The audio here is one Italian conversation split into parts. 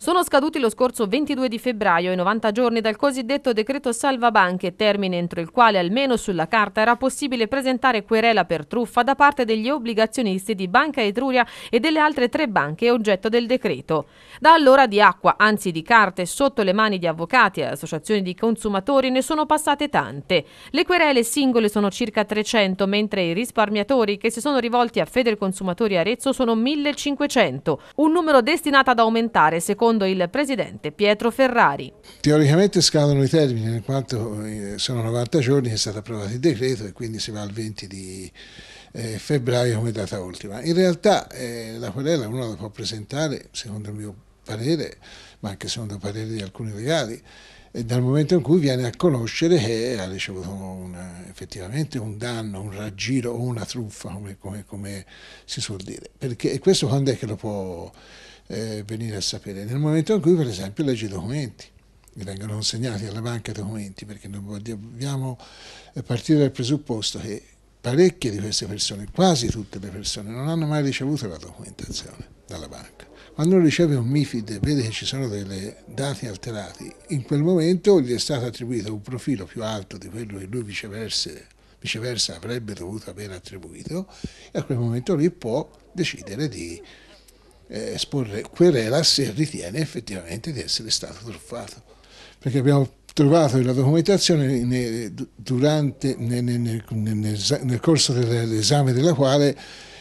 Sono scaduti lo scorso 22 di febbraio i 90 giorni dal cosiddetto decreto salva banche, termine entro il quale almeno sulla carta era possibile presentare querela per truffa da parte degli obbligazionisti di Banca Etruria e delle altre tre banche oggetto del decreto. Da allora di acqua, anzi di carte, sotto le mani di avvocati e associazioni di consumatori ne sono passate tante. Le querele singole sono circa 300, mentre i risparmiatori che si sono rivolti a Federconsumatori Arezzo sono 1500, un numero destinato ad aumentare secondo secondo il presidente Pietro Ferrari. Teoricamente scadono i termini, in quanto eh, sono 90 giorni che è stato approvato il decreto e quindi si va al 20 di eh, febbraio come data ultima. In realtà eh, la querela uno la può presentare, secondo il mio parere, ma anche secondo il parere di alcuni legali, dal momento in cui viene a conoscere che ha ricevuto una, effettivamente un danno, un raggiro o una truffa, come, come, come si suol dire. Perché, questo quando è che lo può eh, venire a sapere. Nel momento in cui, per esempio, legge i documenti, mi vengono consegnati alla banca documenti, perché dobbiamo partire dal presupposto che parecchie di queste persone, quasi tutte le persone, non hanno mai ricevuto la documentazione dalla banca. Quando uno riceve un MIFID e vede che ci sono dei dati alterati, in quel momento gli è stato attribuito un profilo più alto di quello che lui viceversa, viceversa avrebbe dovuto aver attribuito e a quel momento lì può decidere di eh, esporre querela se ritiene effettivamente di essere stato truffato. Perché abbiamo trovato la documentazione durante, nel, nel, nel, nel corso dell'esame della quale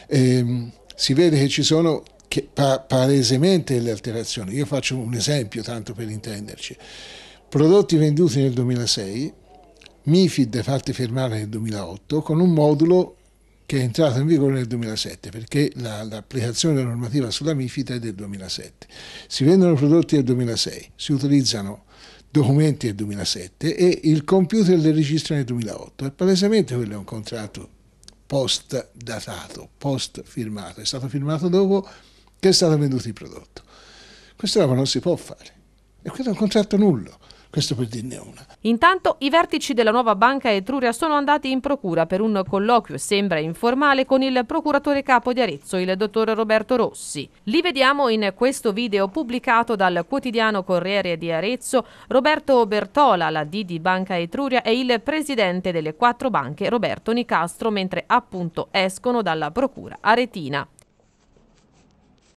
ehm, si vede che ci sono che, pa, palesemente delle alterazioni. Io faccio un esempio tanto per intenderci. Prodotti venduti nel 2006, MIFID fatti firmare nel 2008 con un modulo che è entrata in vigore nel 2007, perché l'applicazione la, della normativa sulla MIFID è del 2007. Si vendono prodotti del 2006, si utilizzano documenti del 2007 e il computer li registra nel 2008. E palesemente quello è un contratto post datato, post firmato, è stato firmato dopo che è stato venduto il prodotto. Questa roba non si può fare. E questo è un contratto nullo. Questo per dirne una. Intanto i vertici della nuova banca Etruria sono andati in procura per un colloquio, sembra informale, con il procuratore capo di Arezzo, il dottor Roberto Rossi. Li vediamo in questo video pubblicato dal quotidiano Corriere di Arezzo. Roberto Bertola, la D di Banca Etruria, e il presidente delle quattro banche, Roberto Nicastro, mentre appunto escono dalla procura aretina.